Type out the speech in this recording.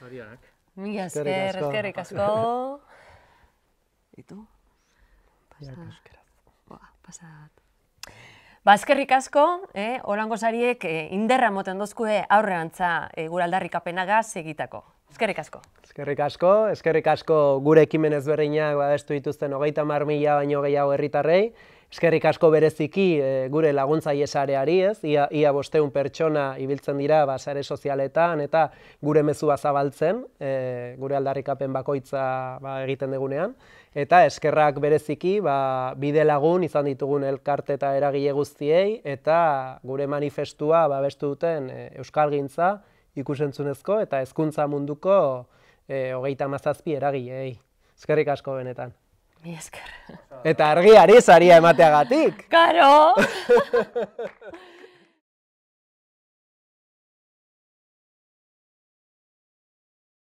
Zorionak. Mila Eskerrik esker, asko. eskerrik asko. Itu? Pasa. Boa, pasat. Ba, eskerrik asko, eh, olango sariek eh, inderra moten dozkue aurreantza eh, gure aldarrikapenagaz egitako. Eskerrik asko. Eskerrik asko, eskerrik asko gure ekimen ezberdinak babestu dituzten hogeita mar mila baino gehiago herritarrei. Eskerrik asko bereziki eh, gure laguntzaile sareari, ez? Ia, ia bosteun pertsona ibiltzen dira ba, sare sozialetan eta gure mezua zabaltzen, eh, gure aldarrikapen bakoitza ba, egiten dugunean. Eta eskerrak bereziki ba, bide lagun izan ditugun elkarte eta eragile guztiei eta gure manifestua babestu duten eh, euskalgintza, ikusentzunezko eta hezkuntza munduko e, hogeita mazazpi eragileei. Eskerrik asko benetan. Mila esker. Eta argiari saria emateagatik. Karo!